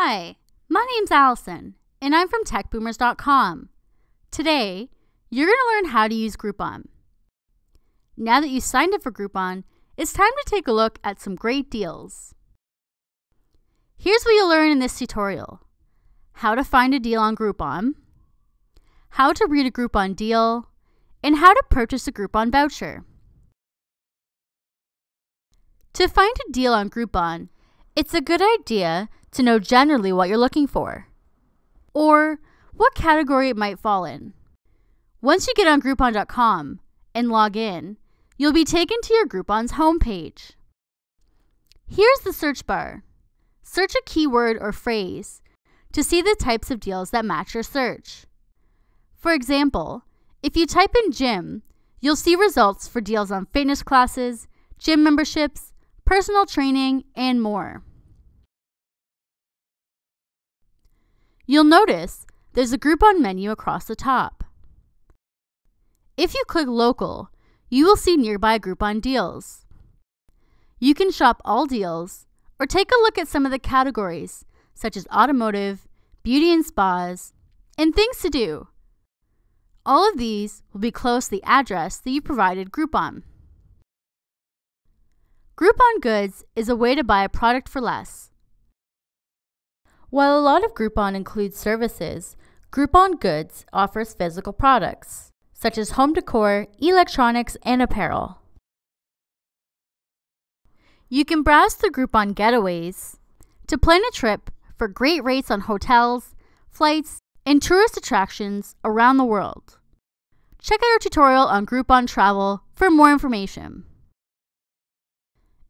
Hi, my name's Allison, and I'm from techboomers.com. Today, you're going to learn how to use Groupon. Now that you signed up for Groupon, it's time to take a look at some great deals. Here's what you'll learn in this tutorial. How to find a deal on Groupon, how to read a Groupon deal, and how to purchase a Groupon voucher. To find a deal on Groupon, it's a good idea to know generally what you're looking for or what category it might fall in. Once you get on Groupon.com and log in, you'll be taken to your Groupon's homepage. Here's the search bar. Search a keyword or phrase to see the types of deals that match your search. For example, if you type in gym, you'll see results for deals on fitness classes, gym memberships, personal training, and more. You'll notice there's a Groupon menu across the top. If you click Local, you will see nearby Groupon deals. You can shop all deals or take a look at some of the categories, such as automotive, beauty and spas, and things to do. All of these will be close to the address that you provided Groupon. Groupon Goods is a way to buy a product for less. While a lot of Groupon includes services, Groupon Goods offers physical products, such as home decor, electronics, and apparel. You can browse the Groupon Getaways to plan a trip for great rates on hotels, flights, and tourist attractions around the world. Check out our tutorial on Groupon Travel for more information.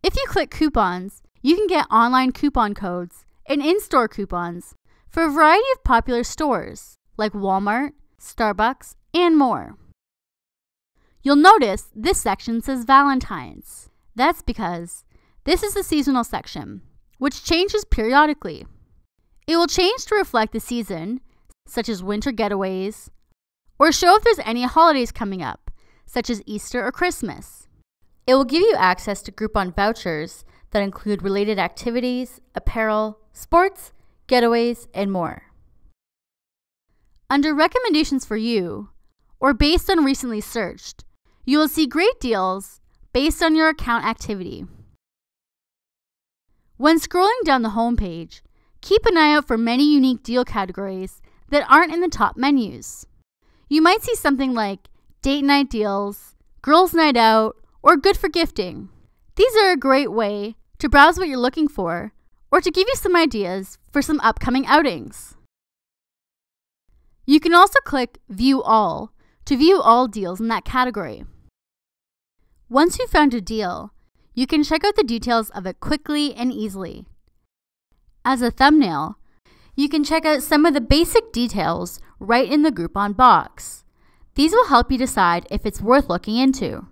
If you click Coupons, you can get online coupon codes and in store coupons for a variety of popular stores like Walmart, Starbucks, and more. You'll notice this section says Valentine's. That's because this is the seasonal section, which changes periodically. It will change to reflect the season, such as winter getaways, or show if there's any holidays coming up, such as Easter or Christmas. It will give you access to Groupon vouchers that include related activities, apparel, sports, getaways, and more. Under Recommendations for You, or based on recently searched, you will see great deals based on your account activity. When scrolling down the homepage, keep an eye out for many unique deal categories that aren't in the top menus. You might see something like date night deals, girls' night out, or good for gifting. These are a great way to browse what you're looking for or to give you some ideas for some upcoming outings. You can also click View All to view all deals in that category. Once you've found a deal, you can check out the details of it quickly and easily. As a thumbnail, you can check out some of the basic details right in the Groupon box. These will help you decide if it's worth looking into.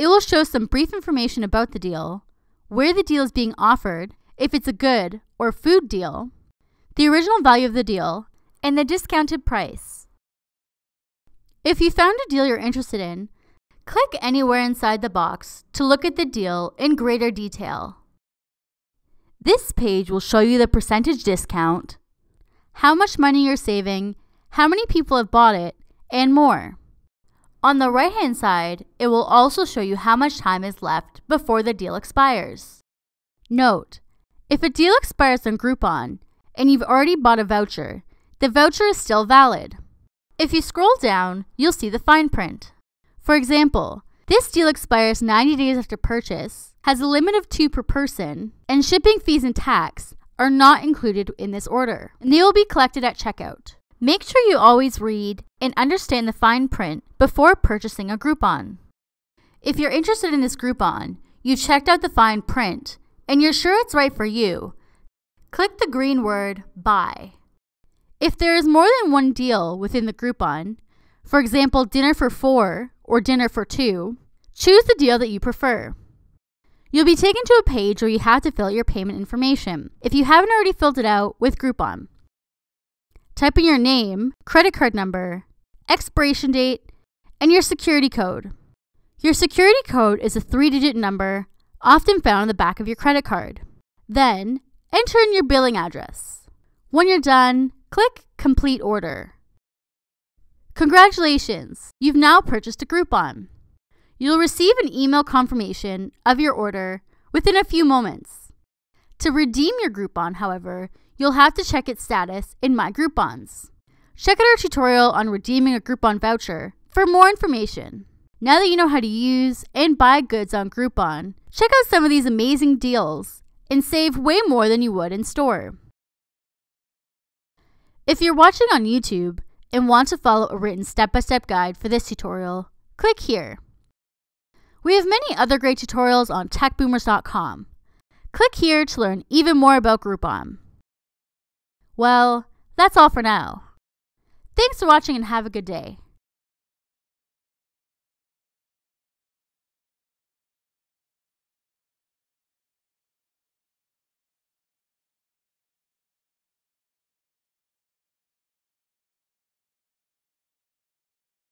It will show some brief information about the deal, where the deal is being offered, if it's a good or food deal, the original value of the deal, and the discounted price. If you found a deal you're interested in, click anywhere inside the box to look at the deal in greater detail. This page will show you the percentage discount, how much money you're saving, how many people have bought it, and more. On the right hand side, it will also show you how much time is left before the deal expires. Note, if a deal expires on Groupon and you've already bought a voucher, the voucher is still valid. If you scroll down, you'll see the fine print. For example, this deal expires 90 days after purchase, has a limit of 2 per person, and shipping fees and tax are not included in this order, and they will be collected at checkout. Make sure you always read and understand the fine print before purchasing a Groupon. If you're interested in this Groupon, you checked out the fine print, and you're sure it's right for you, click the green word Buy. If there is more than one deal within the Groupon, for example, dinner for four or dinner for two, choose the deal that you prefer. You'll be taken to a page where you have to fill out your payment information if you haven't already filled it out with Groupon. Type in your name, credit card number, expiration date, and your security code. Your security code is a three digit number often found on the back of your credit card. Then, enter in your billing address. When you're done, click Complete Order. Congratulations! You've now purchased a Groupon. You'll receive an email confirmation of your order within a few moments. To redeem your Groupon, however, you'll have to check its status in My Groupons. Check out our tutorial on redeeming a Groupon voucher for more information. Now that you know how to use and buy goods on Groupon, check out some of these amazing deals and save way more than you would in store. If you're watching on YouTube and want to follow a written step-by-step guide for this tutorial, click here. We have many other great tutorials on techboomers.com. Click here to learn even more about Groupon. Well, that's all for now. Thanks for watching and have a good day.